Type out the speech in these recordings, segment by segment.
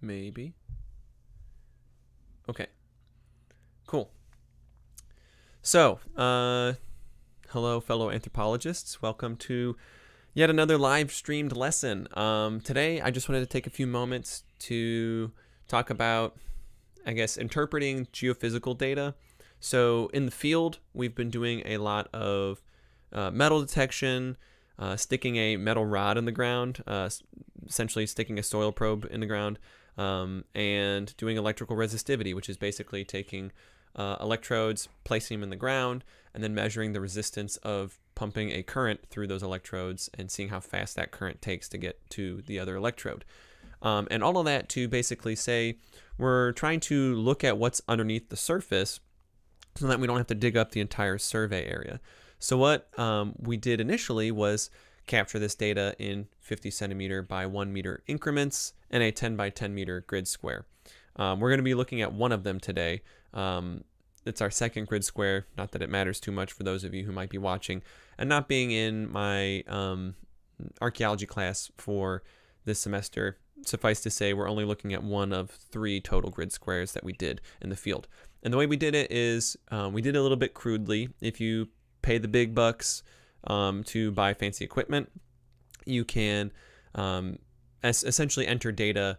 Maybe. Okay. Cool. So, uh, hello, fellow anthropologists. Welcome to yet another live streamed lesson. Um, today, I just wanted to take a few moments to talk about, I guess, interpreting geophysical data. So, in the field, we've been doing a lot of uh, metal detection, uh, sticking a metal rod in the ground, uh, essentially sticking a soil probe in the ground, um, and doing electrical resistivity, which is basically taking uh, electrodes, placing them in the ground, and then measuring the resistance of pumping a current through those electrodes and seeing how fast that current takes to get to the other electrode. Um, and all of that to basically say we're trying to look at what's underneath the surface so that we don't have to dig up the entire survey area. So what um, we did initially was capture this data in 50 centimeter by 1 meter increments and a 10 by 10 meter grid square. Um, we're going to be looking at one of them today. Um, it's our second grid square, not that it matters too much for those of you who might be watching, and not being in my um, archaeology class for this semester. Suffice to say, we're only looking at one of three total grid squares that we did in the field. And the way we did it is um, we did it a little bit crudely. If you pay the big bucks um, to buy fancy equipment, you can um, essentially enter data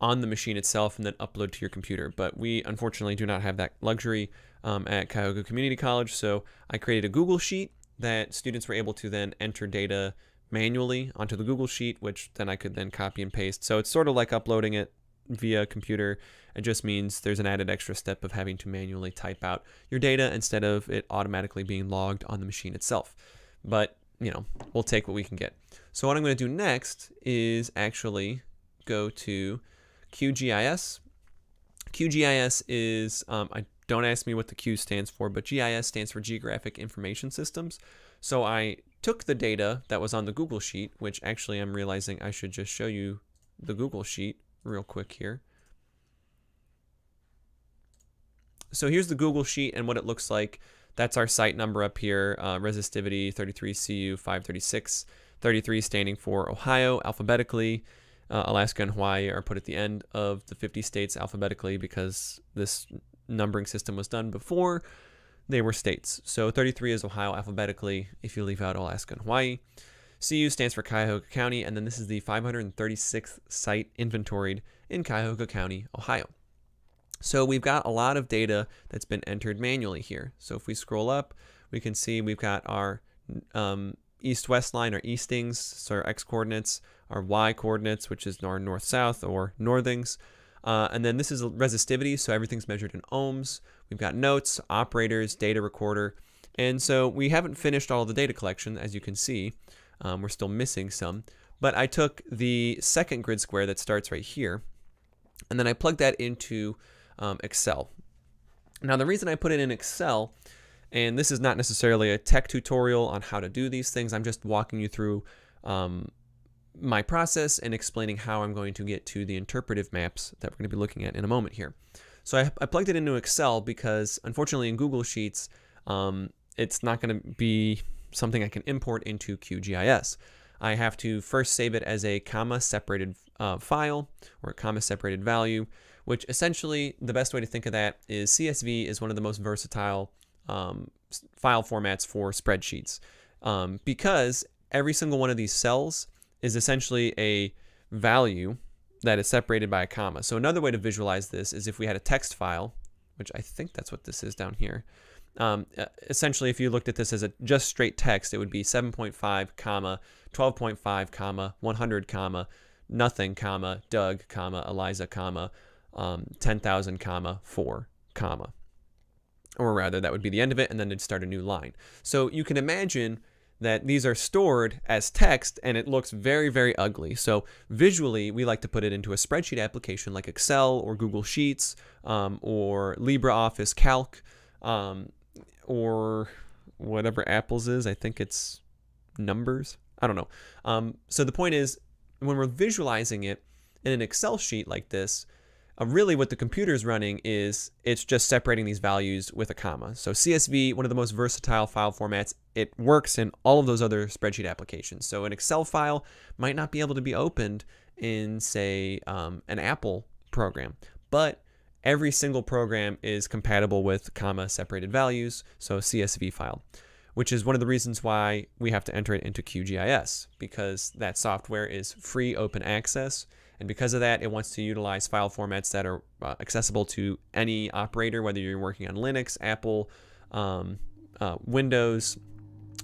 on the machine itself and then upload to your computer. But we unfortunately do not have that luxury um, at Cuyahoga Community College. So I created a Google Sheet that students were able to then enter data manually onto the Google Sheet, which then I could then copy and paste. So it's sort of like uploading it via computer. It just means there's an added extra step of having to manually type out your data instead of it automatically being logged on the machine itself. But, you know, we'll take what we can get. So what I'm going to do next is actually go to QGIS. QGIS is, um, I don't ask me what the Q stands for, but GIS stands for Geographic Information Systems. So I took the data that was on the Google Sheet, which actually I'm realizing I should just show you the Google Sheet real quick here. So here's the Google Sheet and what it looks like. That's our site number up here, uh, resistivity 33CU536, 33 standing for Ohio alphabetically. Uh, Alaska and Hawaii are put at the end of the 50 states alphabetically because this numbering system was done before they were states. So 33 is Ohio alphabetically if you leave out Alaska and Hawaii. CU stands for Cuyahoga County, and then this is the 536th site inventoried in Cuyahoga County, Ohio. So we've got a lot of data that's been entered manually here. So if we scroll up, we can see we've got our um, east-west line, our eastings, so our x-coordinates, our y-coordinates, which is our north-south or northings. Uh, and then this is resistivity, so everything's measured in ohms. We've got notes, operators, data recorder. And so we haven't finished all the data collection, as you can see. Um, we're still missing some. But I took the second grid square that starts right here, and then I plugged that into um, Excel. Now, the reason I put it in Excel, and this is not necessarily a tech tutorial on how to do these things, I'm just walking you through um, my process and explaining how I'm going to get to the interpretive maps that we're going to be looking at in a moment here. So I, I plugged it into Excel because unfortunately in Google Sheets, um, it's not going to be something I can import into QGIS. I have to first save it as a comma separated uh, file or a comma separated value, which essentially the best way to think of that is CSV is one of the most versatile um, file formats for spreadsheets um, because every single one of these cells is essentially a value that is separated by a comma. So another way to visualize this is if we had a text file, which I think that's what this is down here. Um, essentially, if you looked at this as a just straight text, it would be 7.5, comma, 12.5, comma, 100, comma, nothing, comma, Doug, comma, Eliza, comma, um, 10,000, comma, 4, comma. Or rather, that would be the end of it, and then it'd start a new line. So you can imagine that these are stored as text and it looks very, very ugly. So visually, we like to put it into a spreadsheet application like Excel or Google Sheets um, or LibreOffice Calc. Um, or whatever Apple's is. I think it's numbers. I don't know. Um, so the point is, when we're visualizing it in an Excel sheet like this, uh, really what the computer is running is it's just separating these values with a comma. So CSV, one of the most versatile file formats, it works in all of those other spreadsheet applications. So an Excel file might not be able to be opened in, say, um, an Apple program. But every single program is compatible with comma separated values, so CSV file, which is one of the reasons why we have to enter it into QGIS because that software is free open access. And because of that, it wants to utilize file formats that are uh, accessible to any operator, whether you're working on Linux, Apple, um, uh, Windows,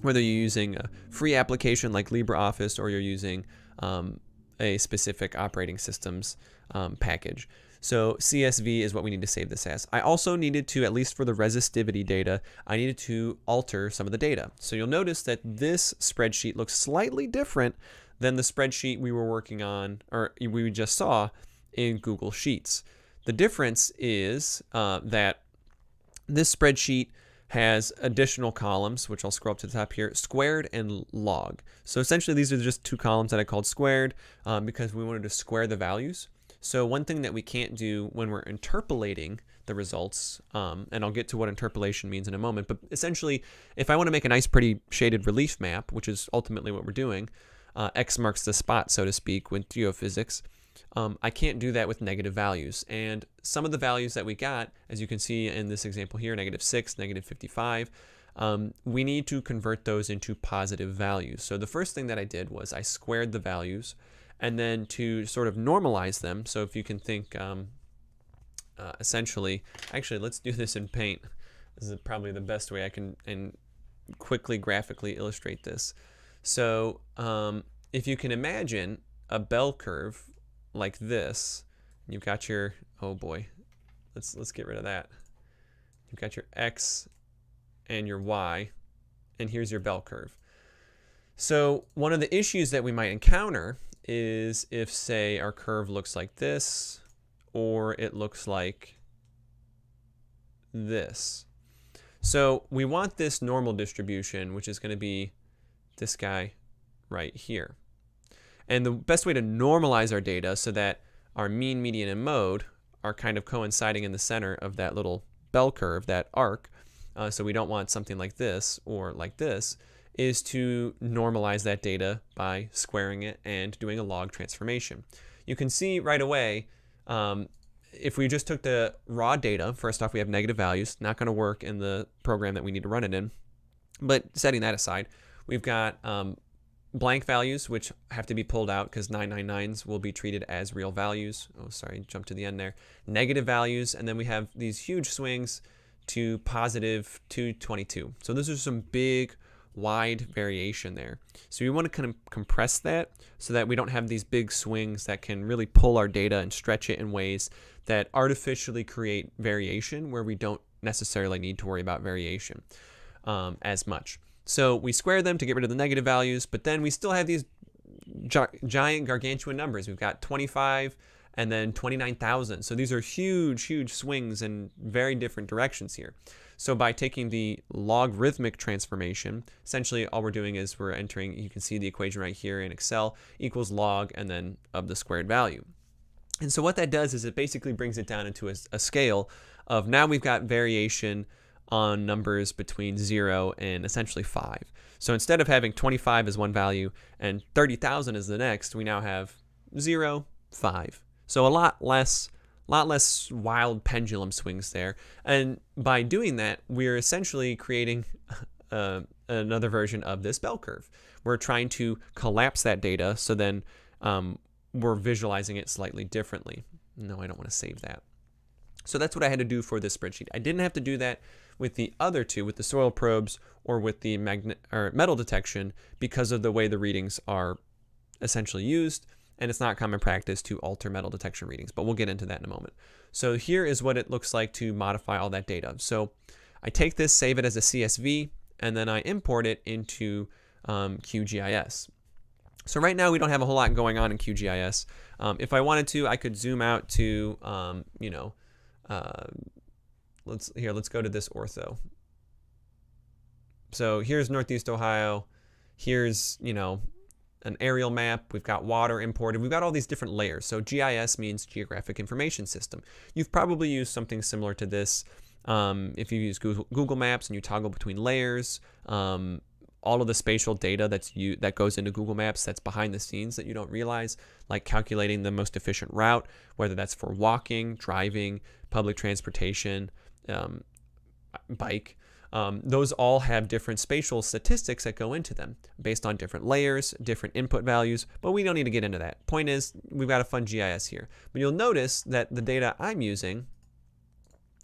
whether you're using a free application like LibreOffice or you're using um, a specific operating systems um, package. So CSV is what we need to save this as. I also needed to, at least for the resistivity data, I needed to alter some of the data. So you'll notice that this spreadsheet looks slightly different than the spreadsheet we were working on, or we just saw in Google Sheets. The difference is uh, that this spreadsheet has additional columns, which I'll scroll up to the top here, squared and log. So essentially these are just two columns that I called squared um, because we wanted to square the values. So one thing that we can't do when we're interpolating the results, um, and I'll get to what interpolation means in a moment, but essentially if I want to make a nice pretty shaded relief map, which is ultimately what we're doing, uh, X marks the spot, so to speak, with geophysics, um, I can't do that with negative values. And some of the values that we got, as you can see in this example here, negative 6, negative 55, um, we need to convert those into positive values. So the first thing that I did was I squared the values and then to sort of normalize them. So if you can think um, uh, essentially, actually let's do this in paint. This is probably the best way I can and quickly graphically illustrate this. So um, if you can imagine a bell curve like this. You've got your, oh boy, let's, let's get rid of that. You've got your X and your Y, and here's your bell curve. So one of the issues that we might encounter is if, say, our curve looks like this, or it looks like this. So we want this normal distribution, which is going to be this guy right here. And the best way to normalize our data so that our mean, median, and mode are kind of coinciding in the center of that little bell curve, that arc, uh, so we don't want something like this or like this, is to normalize that data by squaring it and doing a log transformation. You can see right away, um, if we just took the raw data, first off, we have negative values, not going to work in the program that we need to run it in. But setting that aside, we've got um, blank values, which have to be pulled out because 999s will be treated as real values. Oh, sorry, jump to the end there. Negative values, and then we have these huge swings to positive 222. So those are some big, wide variation there. So we want to kind of compress that so that we don't have these big swings that can really pull our data and stretch it in ways that artificially create variation where we don't necessarily need to worry about variation um, as much. So we square them to get rid of the negative values, but then we still have these gi giant gargantuan numbers. We've got 25 and then 29,000. So these are huge, huge swings in very different directions here. So by taking the logarithmic transformation, essentially all we're doing is we're entering, you can see the equation right here in Excel, equals log and then of the squared value. And so what that does is it basically brings it down into a, a scale of now we've got variation on numbers between 0 and essentially 5. So instead of having 25 as one value and 30,000 as the next, we now have 0, 5. So a lot less lot less wild pendulum swings there. And by doing that, we're essentially creating uh, another version of this bell curve. We're trying to collapse that data so then um, we're visualizing it slightly differently. No, I don't want to save that. So that's what I had to do for this spreadsheet. I didn't have to do that with the other two, with the soil probes or with the magnet or metal detection, because of the way the readings are essentially used. And it's not common practice to alter metal detection readings, but we'll get into that in a moment. So here is what it looks like to modify all that data. So I take this, save it as a CSV, and then I import it into um, QGIS. So right now we don't have a whole lot going on in QGIS. Um, if I wanted to, I could zoom out to, um, you know, uh, let's here, let's go to this ortho. So here's Northeast Ohio. Here's, you know, an aerial map. We've got water imported. We've got all these different layers. So GIS means Geographic Information System. You've probably used something similar to this um, if you use Google, Google, Maps and you toggle between layers. Um, all of the spatial data that's you that goes into Google Maps that's behind the scenes that you don't realize, like calculating the most efficient route, whether that's for walking, driving, public transportation, um, bike. Um, those all have different spatial statistics that go into them based on different layers, different input values, but we don't need to get into that. Point is, we've got a fun GIS here. But you'll notice that the data I'm using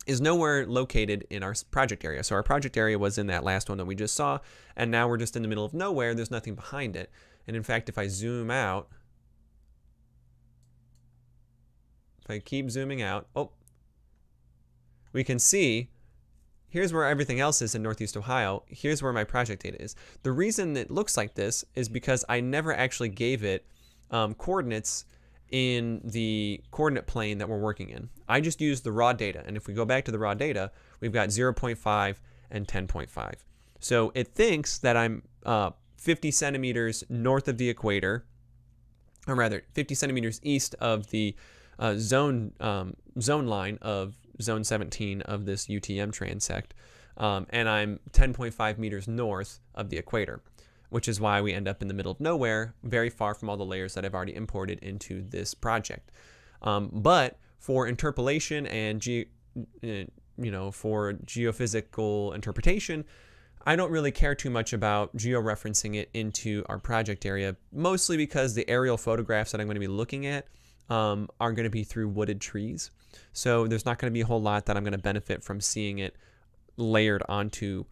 is nowhere located in our project area. So our project area was in that last one that we just saw, and now we're just in the middle of nowhere. There's nothing behind it. And in fact, if I zoom out, if I keep zooming out, oh, we can see here's where everything else is in Northeast Ohio. Here's where my project data is. The reason it looks like this is because I never actually gave it um, coordinates in the coordinate plane that we're working in. I just used the raw data. And if we go back to the raw data, we've got 0.5 and 10.5. So it thinks that I'm uh, 50 centimeters north of the equator, or rather 50 centimeters east of the uh, zone um, zone line of zone 17 of this UTM transect, um, and I'm 10.5 meters north of the equator, which is why we end up in the middle of nowhere, very far from all the layers that I've already imported into this project. Um, but for interpolation and ge- uh, you know for geophysical interpretation, I don't really care too much about georeferencing it into our project area, mostly because the aerial photographs that I'm going to be looking at um, are going to be through wooded trees. So there's not going to be a whole lot that I'm going to benefit from seeing it layered onto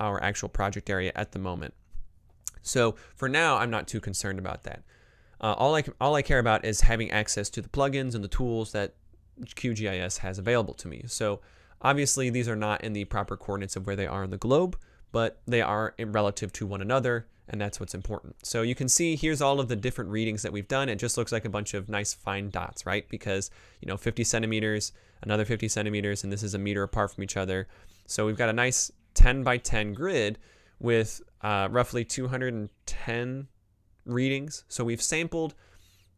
our actual project area at the moment. So for now, I'm not too concerned about that. Uh, all, I, all I care about is having access to the plugins and the tools that QGIS has available to me. So obviously these are not in the proper coordinates of where they are in the globe, but they are relative to one another and that's what's important. So you can see here's all of the different readings that we've done. It just looks like a bunch of nice fine dots, right? Because, you know, 50 centimeters, another 50 centimeters, and this is a meter apart from each other. So we've got a nice 10 by 10 grid with uh, roughly 210 readings. So we've sampled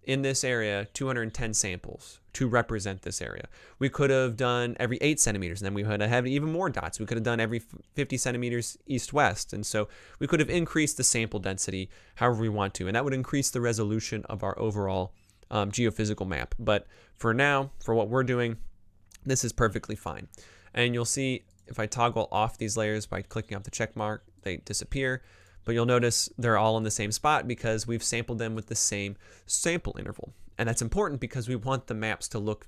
in this area 210 samples to represent this area. We could have done every 8 centimeters, and then we would have had even more dots. We could have done every 50 centimeters east-west, and so we could have increased the sample density however we want to, and that would increase the resolution of our overall um, geophysical map. But for now, for what we're doing, this is perfectly fine. And you'll see if I toggle off these layers by clicking off the check mark, they disappear. But you'll notice they're all in the same spot because we've sampled them with the same sample interval. And that's important because we want the maps to look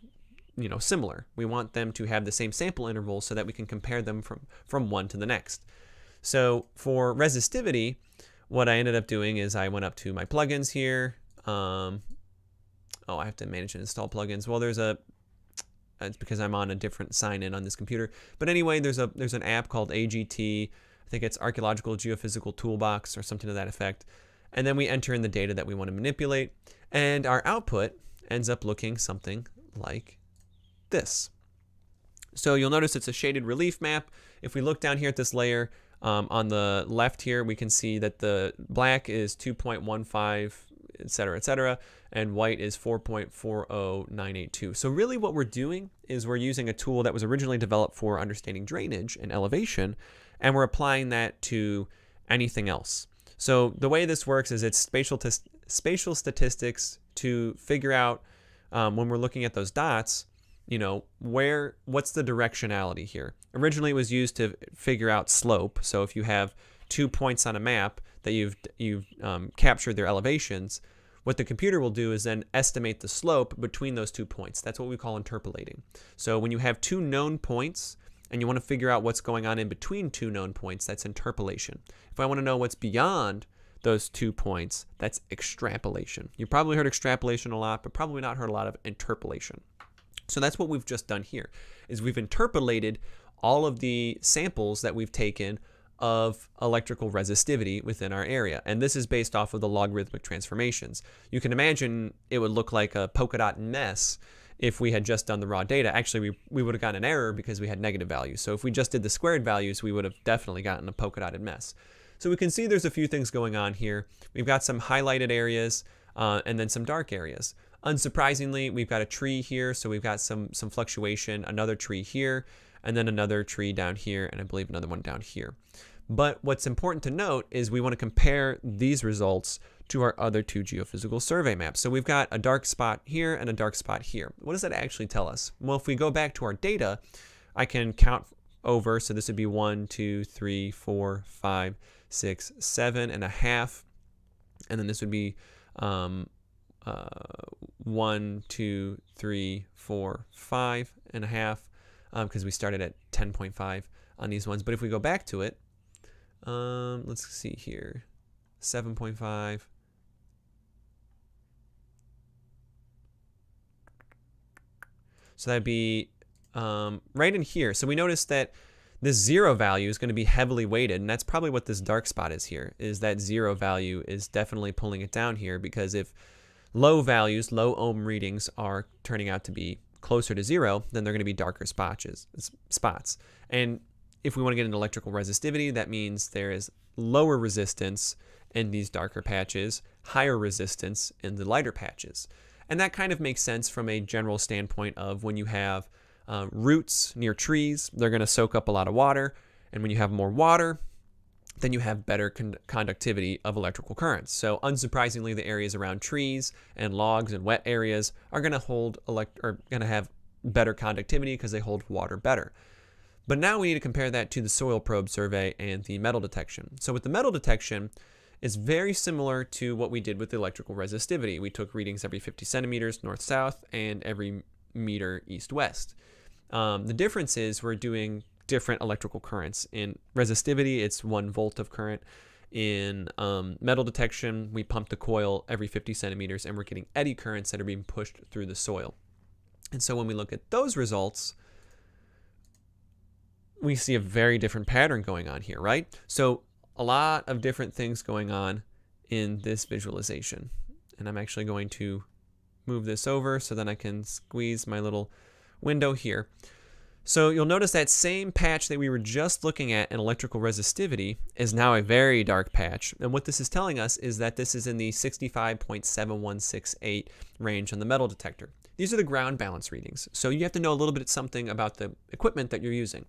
you know, similar. We want them to have the same sample interval so that we can compare them from, from one to the next. So for resistivity, what I ended up doing is I went up to my plugins here. Um, oh, I have to manage and install plugins. Well, there's a, it's because I'm on a different sign in on this computer. But anyway, there's a there's an app called AGT I think it's Archaeological Geophysical Toolbox or something to that effect. And then we enter in the data that we want to manipulate. And our output ends up looking something like this. So you'll notice it's a shaded relief map. If we look down here at this layer, um, on the left here, we can see that the black is 2.15, et cetera, et cetera, and white is 4.40982. So really what we're doing is we're using a tool that was originally developed for understanding drainage and elevation, and we're applying that to anything else. So the way this works is it's spatial, spatial statistics to figure out um, when we're looking at those dots, you know, where, what's the directionality here? Originally it was used to figure out slope. So if you have two points on a map that you've, you've um, captured their elevations, what the computer will do is then estimate the slope between those two points. That's what we call interpolating. So when you have two known points and you want to figure out what's going on in between two known points, that's interpolation. If I want to know what's beyond those two points, that's extrapolation. You probably heard extrapolation a lot, but probably not heard a lot of interpolation. So that's what we've just done here, is we've interpolated all of the samples that we've taken of electrical resistivity within our area. And this is based off of the logarithmic transformations. You can imagine it would look like a polka dot mess if we had just done the raw data, actually we, we would have gotten an error because we had negative values. So if we just did the squared values, we would have definitely gotten a polka dotted mess. So we can see there's a few things going on here. We've got some highlighted areas uh, and then some dark areas. Unsurprisingly, we've got a tree here, so we've got some, some fluctuation, another tree here, and then another tree down here, and I believe another one down here. But what's important to note is we want to compare these results to our other two geophysical survey maps. So we've got a dark spot here and a dark spot here. What does that actually tell us? Well, if we go back to our data, I can count over. So this would be one, two, three, four, five, six, seven and a half. And then this would be um, uh, one, two, three, four, five and a half, because um, we started at 10.5 on these ones. But if we go back to it, um, let's see here, 7.5. So that'd be um, right in here. So we notice that this zero value is going to be heavily weighted, and that's probably what this dark spot is here, is that zero value is definitely pulling it down here, because if low values, low ohm readings are turning out to be closer to zero, then they're going to be darker spots. spots. And if we want to get into electrical resistivity, that means there is lower resistance in these darker patches, higher resistance in the lighter patches. And that kind of makes sense from a general standpoint of when you have uh, roots near trees, they're going to soak up a lot of water. And when you have more water, then you have better con conductivity of electrical currents. So unsurprisingly, the areas around trees and logs and wet areas are going to hold elect are going to have better conductivity because they hold water better. But now we need to compare that to the soil probe survey and the metal detection. So with the metal detection, it's very similar to what we did with electrical resistivity. We took readings every 50 centimeters north-south and every meter east-west. Um, the difference is we're doing different electrical currents. In resistivity, it's one volt of current. In um, metal detection, we pump the coil every 50 centimeters and we're getting eddy currents that are being pushed through the soil. And so when we look at those results, we see a very different pattern going on here, right? So a lot of different things going on in this visualization. And I'm actually going to move this over so then I can squeeze my little window here. So you'll notice that same patch that we were just looking at in electrical resistivity is now a very dark patch. And what this is telling us is that this is in the 65.7168 range on the metal detector. These are the ground balance readings. So you have to know a little bit something about the equipment that you're using.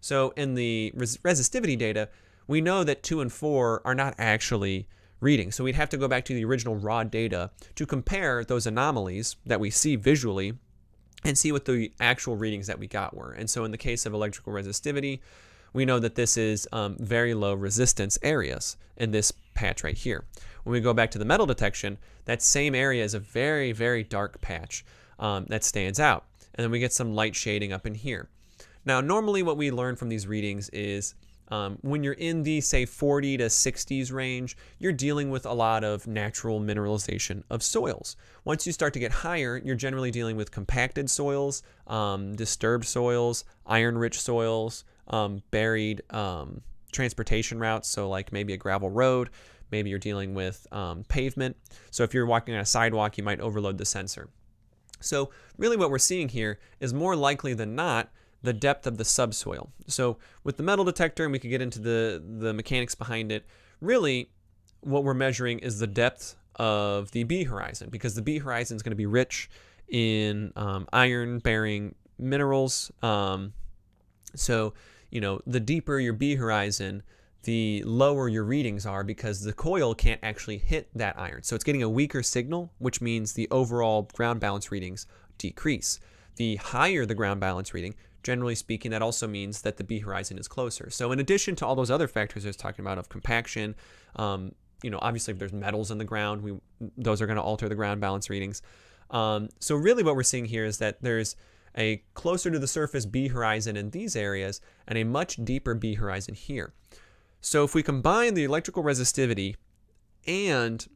So in the res resistivity data, we know that 2 and 4 are not actually reading. So we'd have to go back to the original raw data to compare those anomalies that we see visually and see what the actual readings that we got were. And so in the case of electrical resistivity, we know that this is um, very low resistance areas in this patch right here. When we go back to the metal detection, that same area is a very, very dark patch um, that stands out. And then we get some light shading up in here. Now, normally what we learn from these readings is um, when you're in the, say, 40 to 60s range, you're dealing with a lot of natural mineralization of soils. Once you start to get higher, you're generally dealing with compacted soils, um, disturbed soils, iron-rich soils, um, buried um, transportation routes, so like maybe a gravel road, maybe you're dealing with um, pavement. So if you're walking on a sidewalk, you might overload the sensor. So really what we're seeing here is more likely than not the depth of the subsoil. So with the metal detector, and we could get into the, the mechanics behind it, really what we're measuring is the depth of the B horizon because the B horizon is going to be rich in um, iron bearing minerals. Um, so, you know, the deeper your B horizon, the lower your readings are because the coil can't actually hit that iron. So it's getting a weaker signal, which means the overall ground balance readings decrease. The higher the ground balance reading, generally speaking, that also means that the B horizon is closer. So in addition to all those other factors I was talking about of compaction, um, you know, obviously if there's metals in the ground, we those are going to alter the ground balance readings. Um, so really what we're seeing here is that there's a closer to the surface B horizon in these areas and a much deeper B horizon here. So if we combine the electrical resistivity and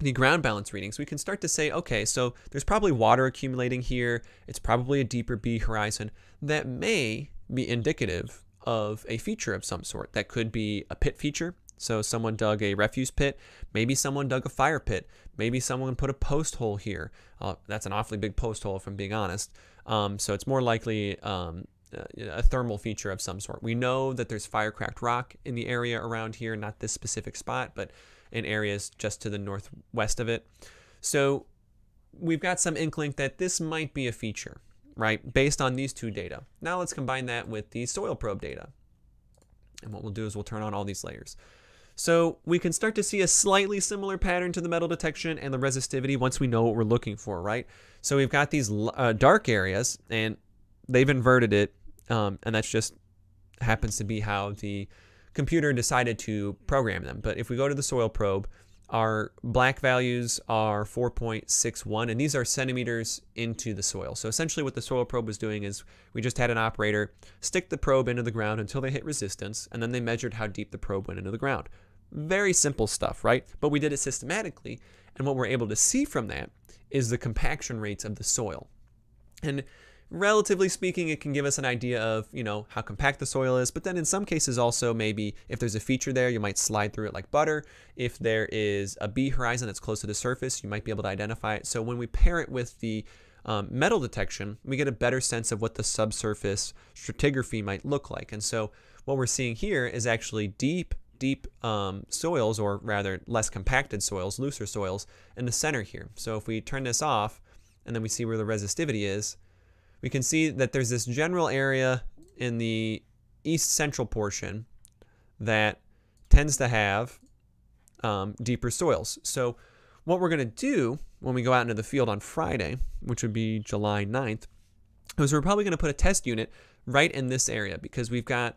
the ground balance readings, we can start to say, okay, so there's probably water accumulating here. It's probably a deeper B horizon that may be indicative of a feature of some sort. That could be a pit feature. So someone dug a refuse pit. Maybe someone dug a fire pit. Maybe someone put a post hole here. Uh, that's an awfully big post hole, if I'm being honest. Um, so it's more likely um, a thermal feature of some sort. We know that there's fire cracked rock in the area around here, not this specific spot, but in areas just to the northwest of it. So we've got some inkling that this might be a feature, right, based on these two data. Now let's combine that with the soil probe data. And what we'll do is we'll turn on all these layers. So we can start to see a slightly similar pattern to the metal detection and the resistivity once we know what we're looking for, right? So we've got these uh, dark areas and they've inverted it. Um, and that's just happens to be how the computer decided to program them. But if we go to the soil probe, our black values are 4.61, and these are centimeters into the soil. So essentially what the soil probe was doing is we just had an operator stick the probe into the ground until they hit resistance, and then they measured how deep the probe went into the ground. Very simple stuff, right? But we did it systematically, and what we're able to see from that is the compaction rates of the soil. And relatively speaking, it can give us an idea of, you know, how compact the soil is. But then in some cases also maybe if there's a feature there, you might slide through it like butter. If there is a B horizon that's close to the surface, you might be able to identify it. So when we pair it with the um, metal detection, we get a better sense of what the subsurface stratigraphy might look like. And so what we're seeing here is actually deep, deep um, soils, or rather less compacted soils, looser soils, in the center here. So if we turn this off, and then we see where the resistivity is, we can see that there's this general area in the east central portion that tends to have um, deeper soils. So what we're going to do when we go out into the field on Friday, which would be July 9th, is we're probably going to put a test unit right in this area because we've got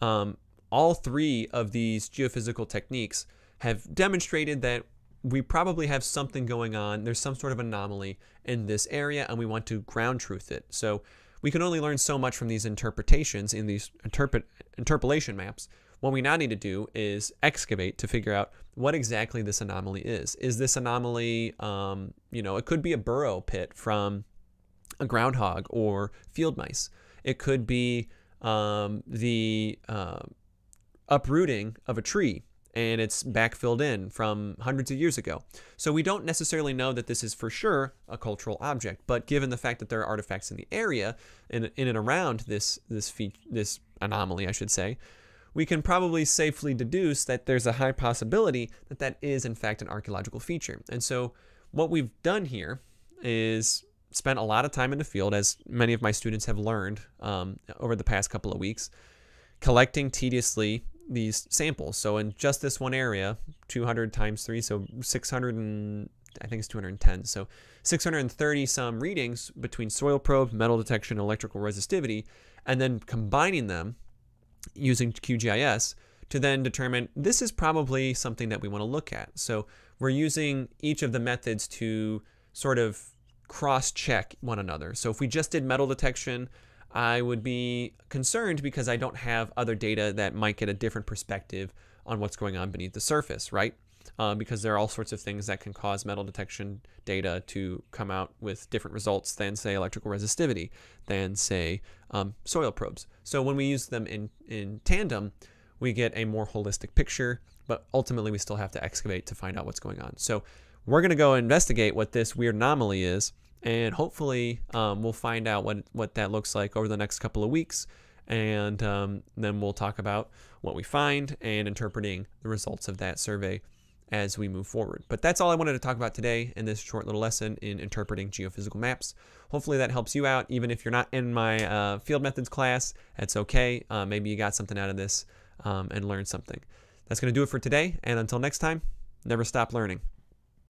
um, all three of these geophysical techniques have demonstrated that we probably have something going on. There's some sort of anomaly in this area, and we want to ground truth it. So we can only learn so much from these interpretations in these interpret interpolation maps. What we now need to do is excavate to figure out what exactly this anomaly is. Is this anomaly, um, you know, it could be a burrow pit from a groundhog or field mice. It could be um, the uh, uprooting of a tree and it's backfilled in from hundreds of years ago. So we don't necessarily know that this is for sure a cultural object, but given the fact that there are artifacts in the area in, in and around this this this anomaly, I should say, we can probably safely deduce that there's a high possibility that that is in fact an archaeological feature. And so what we've done here is spent a lot of time in the field, as many of my students have learned um, over the past couple of weeks, collecting tediously these samples. So in just this one area, 200 times 3, so 600 and I think it's 210. So 630 some readings between soil probe, metal detection, electrical resistivity, and then combining them using QGIS to then determine this is probably something that we want to look at. So we're using each of the methods to sort of cross check one another. So if we just did metal detection, I would be concerned because I don't have other data that might get a different perspective on what's going on beneath the surface, right? Uh, because there are all sorts of things that can cause metal detection data to come out with different results than, say, electrical resistivity, than, say, um, soil probes. So when we use them in, in tandem, we get a more holistic picture, but ultimately we still have to excavate to find out what's going on. So we're going to go investigate what this weird anomaly is and hopefully um, we'll find out what what that looks like over the next couple of weeks and um, then we'll talk about what we find and interpreting the results of that survey as we move forward. But that's all I wanted to talk about today in this short little lesson in interpreting geophysical maps. Hopefully that helps you out, even if you're not in my uh, field methods class, that's okay. Uh, maybe you got something out of this um, and learned something. That's going to do it for today, and until next time, never stop learning.